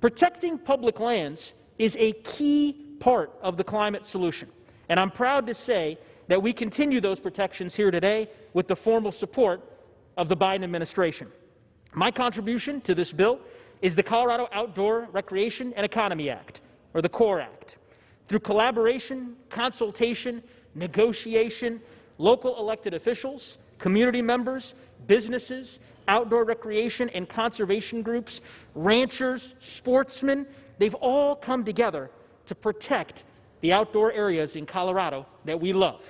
Protecting public lands is a key part of the climate solution. And I'm proud to say that we continue those protections here today with the formal support of the Biden administration. My contribution to this bill is the Colorado Outdoor Recreation and Economy Act, or the CORE Act. Through collaboration, consultation, negotiation, local elected officials, community members, businesses, outdoor recreation and conservation groups, ranchers, sportsmen, they've all come together to protect the outdoor areas in Colorado that we love.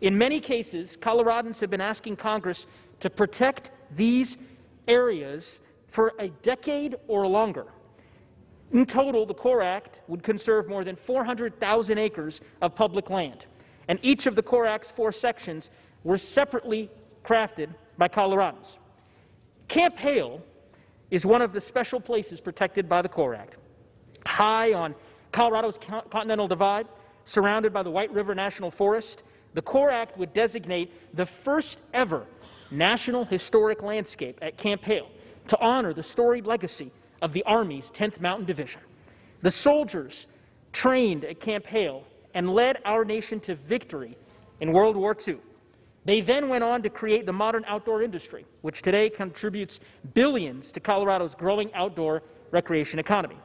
In many cases, Coloradans have been asking Congress to protect these areas for a decade or longer. In total, the CORE Act would conserve more than 400,000 acres of public land, and each of the CORE Act's four sections were separately crafted by Coloradans. Camp Hale is one of the special places protected by the CORE Act. High on Colorado's Continental Divide, surrounded by the White River National Forest, the CORE Act would designate the first ever National Historic Landscape at Camp Hale to honor the storied legacy of the Army's 10th Mountain Division. The soldiers trained at Camp Hale and led our nation to victory in World War II. They then went on to create the modern outdoor industry, which today contributes billions to Colorado's growing outdoor recreation economy.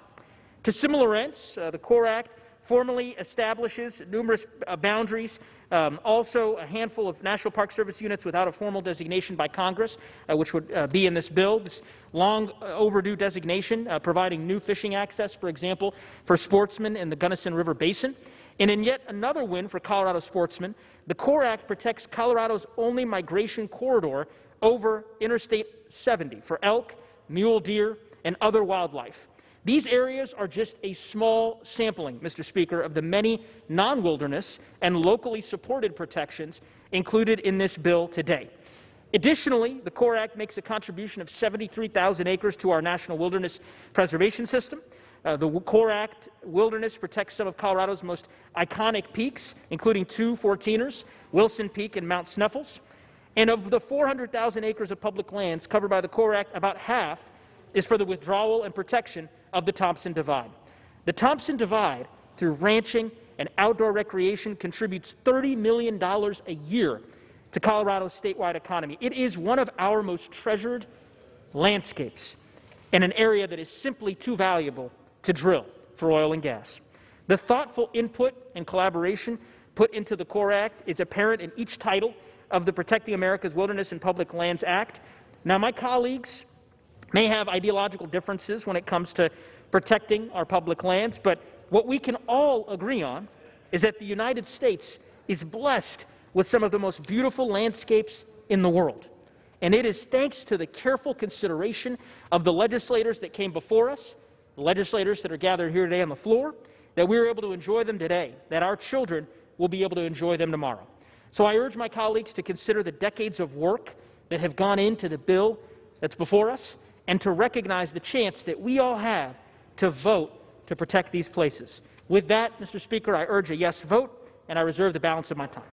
To similar ends, uh, the CORE Act formally establishes numerous uh, boundaries, um, also a handful of National Park Service units without a formal designation by Congress, uh, which would uh, be in this bill. This long uh, overdue designation, uh, providing new fishing access, for example, for sportsmen in the Gunnison River Basin. And in yet another win for Colorado sportsmen, the CORE Act protects Colorado's only migration corridor over Interstate 70 for elk, mule deer, and other wildlife. These areas are just a small sampling, Mr. Speaker, of the many non wilderness and locally supported protections included in this bill today. Additionally, the CORE Act makes a contribution of 73,000 acres to our national wilderness preservation system. Uh, the CORE Act Wilderness protects some of Colorado's most iconic peaks, including two 14ers, Wilson Peak and Mount Sneffels. And of the 400,000 acres of public lands covered by the CORE Act, about half is for the withdrawal and protection of the Thompson Divide. The Thompson Divide, through ranching and outdoor recreation, contributes $30 million a year to Colorado's statewide economy. It is one of our most treasured landscapes and an area that is simply too valuable to drill for oil and gas. The thoughtful input and collaboration put into the CORE Act is apparent in each title of the Protecting America's Wilderness and Public Lands Act. Now, my colleagues may have ideological differences when it comes to protecting our public lands, but what we can all agree on is that the United States is blessed with some of the most beautiful landscapes in the world. And it is thanks to the careful consideration of the legislators that came before us, the legislators that are gathered here today on the floor, that we are able to enjoy them today, that our children will be able to enjoy them tomorrow. So I urge my colleagues to consider the decades of work that have gone into the bill that's before us and to recognize the chance that we all have to vote to protect these places. With that, Mr. Speaker, I urge a yes vote, and I reserve the balance of my time.